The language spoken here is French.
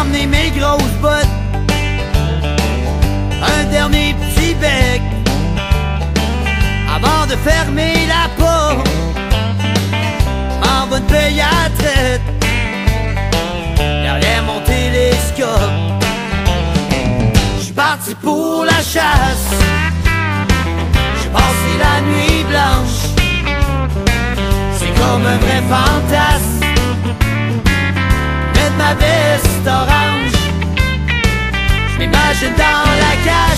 Emmener mes grosses bottes. Un dernier petit bec. Avant de fermer la porte. En bonne paye à traite. Derrière mon télescope. Je suis parti pour la chasse. J'ai passé la nuit blanche. C'est comme un vrai fantasme. pushing down like that.